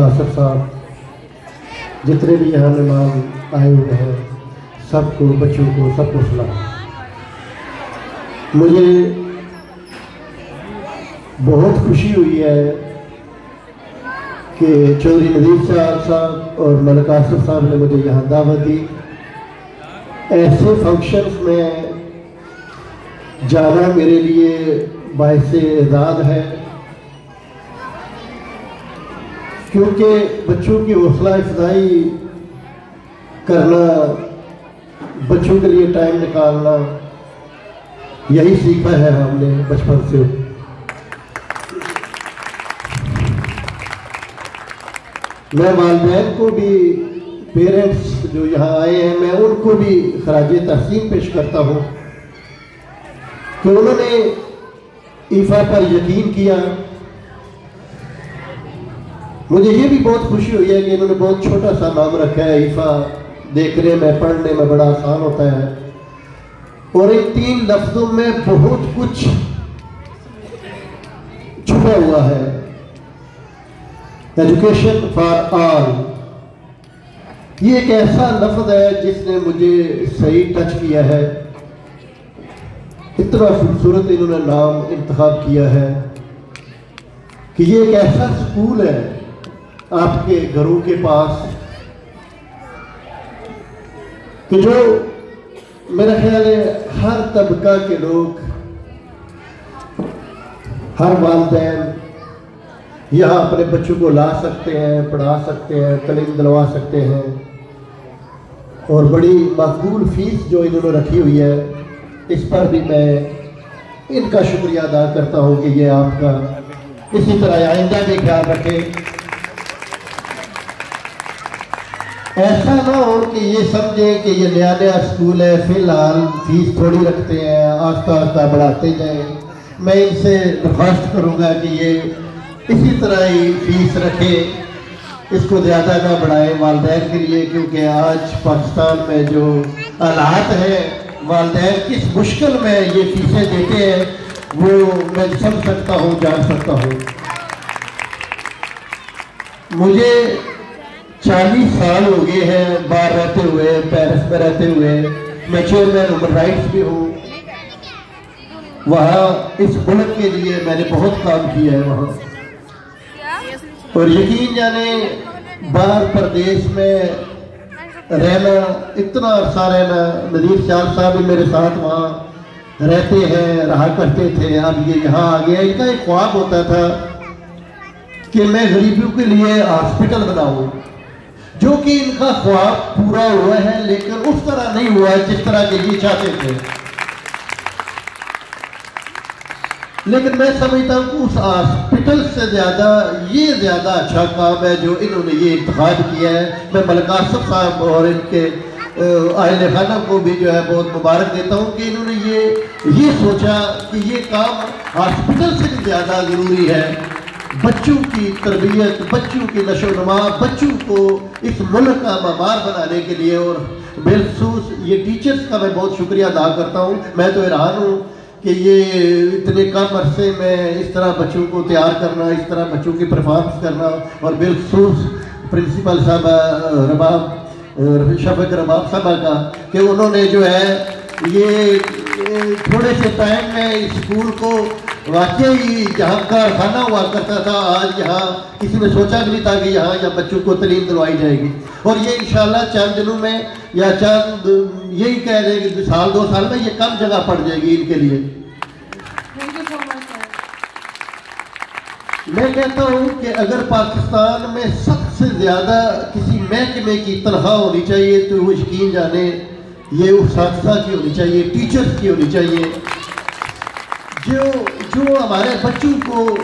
آصف صاحب، جتنے بھی یہاں نماز آئے ہوئے ہیں، سب کو، بچوں کو، سب کو سلام۔ مجھے بہت خوشی ہوئی ہے کہ چودھری نظیر صاحب صاحب اور ملک آصف صاحب نے مجھے یہاں دعوت دی۔ ایسے فنکشنز میں جانا میرے لیے باعث اعداد ہے۔ کیونکہ بچوں کی حوصلہ افزائی کرنا، بچوں کے لیے ٹائم نکالنا، یہی سیکھا ہے ہم نے بچپن سے۔ میں والدین کو بھی، پیرنٹس جو یہاں آئے ہیں، میں ان کو بھی خراج تحسین پیش کرتا ہوں کہ انہوں نے ایفا پر یقین کیا۔ مجھے یہ بھی بہت خوشی ہوئی ہے کہ انہوں نے بہت چھوٹا سا نام رکھا ہے عیفہ دیکھنے میں، پڑھنے میں بڑا آسان ہوتا ہے۔ اور ان تین لفظوں میں بہت کچھ چھپا ہوا ہے۔ ایجوکیشن فار آل یہ ایک ایسا لفظ ہے جس نے مجھے صحیح ٹچ کیا ہے۔ اتنا خوبصورت انہوں نے نام انتخاب کیا ہے کہ یہ ایک ایسا سکول ہے۔ آپ کے گھروں کے پاس تو جو میرا خیال ہے ہر طبقہ کے لوگ، ہر والدین یہاں اپنے بچوں کو لا سکتے ہیں، پڑھا سکتے ہیں کلنگ دلوا سکتے ہیں۔ اور بڑی مقبول فیس جو انہوں نے رکھی ہوئی ہے، اس پر بھی میں ان کا شکریہ ادا کرتا ہوں کہ یہ آپ کا اسی طرح آئندہ بھی خیال رکھیں۔ ایسا نہ ہو کہ یہ سمجھے کہ یہ نیا نیا اسکول ہے، فی الحال فیس تھوڑی رکھتے ہیں آستہ آستہ بڑھاتے جائیں۔ میں ان سے درخواست کروں گا کہ یہ اسی طرح ہی فیس رکھے اس کو زیادہ نہ بڑھائیں والدین کے لیے، کیونکہ آج پاکستان میں جو حالات ہیں، والدین کس مشکل میں یہ فیسیں دیتے ہیں، وہ میں سمجھ سکتا ہوں، جان سکتا ہوں۔ مجھے چالیس سال ہو گئے ہیں، باہر رہتے ہوئے، پیرس میں رہتے ہوئے میں چیئرمین ہیومن رائٹس بھی ہوں۔ وہاں اس ملک کے لیے میں نے بہت کام کیا ہے وہاں۔ اور یقین جانے، باہر پردیش میں رہنا، اتنا عرصہ رہنا نظیر شاہ صاحب بھی میرے ساتھ وہاں رہتے ہیں، رہا کرتے تھے۔ اب یہ یہاں آ گیا۔ ان کا ایک خواب ہوتا تھا کہ میں غریبیوں کے لیے ہاسپٹل بناؤں۔ جو کہ ان کا خواب پورا ہوا ہے، لیکن اس طرح نہیں ہوا ہے جس طرح کے یہ چاہتے تھے۔ لیکن میں سمجھتا ہوں کہ اس آسپٹل سے زیادہ یہ زیادہ اچھا کام ہے جو انہوں نے یہ انتخاب کیا ہے۔ میں ملکاصف صاحب اور ان کے آئین خانہ کو بھی جو ہے بہت مبارک دیتا ہوں کہ انہوں نے یہ یہ سوچا کہ یہ کام ہاسپٹل سے بھی زیادہ ضروری ہے۔ بچوں کی تربیت، بچوں کی نشو و نما، بچوں کو اس ملک کا معمار بنانے کے لیے اور بالخصوص یہ ٹیچرز کا میں بہت شکریہ ادا کرتا ہوں۔ میں تو حیران ہوں کہ یہ اتنے کم عرصے میں اس طرح بچوں کو تیار کرنا، اس طرح بچوں کی پرفارمنس کرنا اور بالخصوص پرنسپل صاحبہ رباب شفق رباب صاحبہ کا کہ انہوں نے جو ہے یہ تھوڑے سے ٹائم میں اسکول کو واقعی جہاں جہاں کارخانہ ہوا کرتا تھا آج یہاں کسی نے سوچا بھی نہیں تھا کہ یہاں یا بچوں کو تعلیم دلوائی جائے گی۔ اور یہ انشاءاللہ چند دنوں میں یا چند یہی کہہ رہے ہیں کہ سال دو سال میں یہ کم جگہ پڑ جائے گی ان کے لیے۔ میں کہتا ہوں کہ اگر پاکستان میں سب سے زیادہ کسی محکمے کی تنخواہ ہونی چاہیے تو وہ یقین جانے یہ اساتذہ کی ہونی چاہیے ٹیچرز کی ہونی چاہیے۔ جو جو ہمارے بچوں کو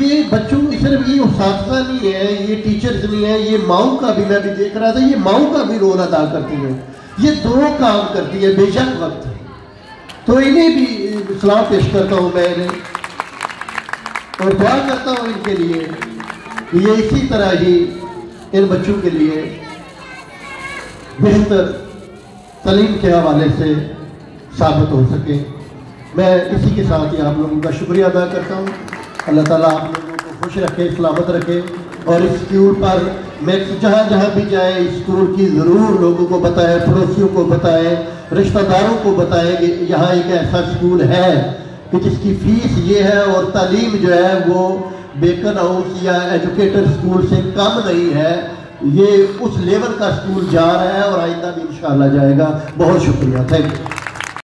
یہ بچوں صرف یہ اساتذہ نہیں ہے، یہ ٹیچرز نہیں ہے، یہ ماؤں کا بھی میں بھی دیکھ رہا تھا، یہ ماؤں کا بھی رول ادا کرتی ہے یہ دو کام کرتی ہے بے شک وقت۔ تو انہیں بھی سلام پیش کرتا ہوں میں انہیں۔ اور دعا کرتا ہوں ان کے لیے یہ اسی طرح ہی ان بچوں کے لیے بہتر تعلیم کے حوالے سے ثابت ہو سکے۔ میں اسی کے ساتھ ہی آپ لوگوں کا شکریہ ادا کرتا ہوں۔ اللہ تعالیٰ آپ لوگوں کو خوش رکھے، سلامت رکھے اور اس اسکول پر میں جہاں جہاں بھی جائے اسکول کی ضرور لوگوں کو بتائے، پڑوسیوں کو بتائے، رشتہ داروں کو بتائے کہ یہاں ایک ایسا اسکول ہے کہ جس کی فیس یہ ہے اور تعلیم جو ہے وہ بیکن ہاؤس یا ایجوکیٹر اسکول سے کم نہیں ہے۔ یہ اس لیول کا اسکول جا رہا ہے اور آئندہ بھی انشاءاللہ جائے گا۔ بہت شکریہ۔ Thank you